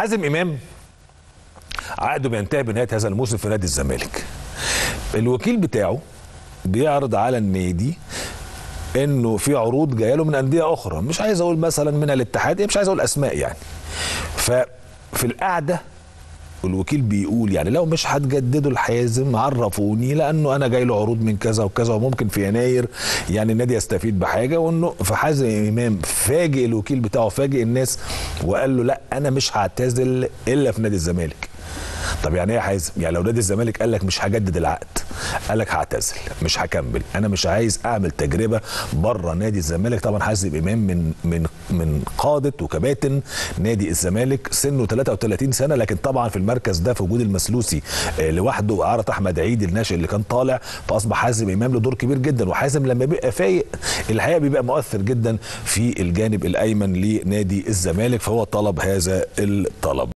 حازم إمام عقده بينتهي بنهاية هذا الموسم في نادي الزمالك. الوكيل بتاعه بيعرض على النادي إنه في عروض جاية له من أندية أخرى. مش عايز أقول مثلا من الاتحاد مش عايز أقول أسماء يعني. ففي القعدة الوكيل بيقول يعني لو مش هتجددوا الحازم عرفوني لأنه أنا جاي له عروض من كذا وكذا وممكن في يناير. يعني النادي يستفيد بحاجة وإنه فحازم إمام فاجئ الوكيل بتاعه فاجئ الناس وقال له لا أنا مش هعتزل إلا في نادي الزمالك. طب يعني إيه حازم يعني لو نادي الزمالك قال لك مش هجدد العقد قال لك هعتزل مش هكمل أنا مش عايز أعمل تجربة بره نادي الزمالك. طبعا حازم امام من من من قادة وكباتن نادي الزمالك سنه 33 سنة لكن طبعا في المركز ده في وجود المسلوسي آه، لوحده واعاره أحمد عيد الناشئ اللي كان طالع فأصبح حازم امام له دور كبير جدا. وحازم لما بيبقى فايق الحقيقة بيبقى مؤثر جدا في الجانب الأيمن لنادي الزمالك فهو طلب هذا الطلب.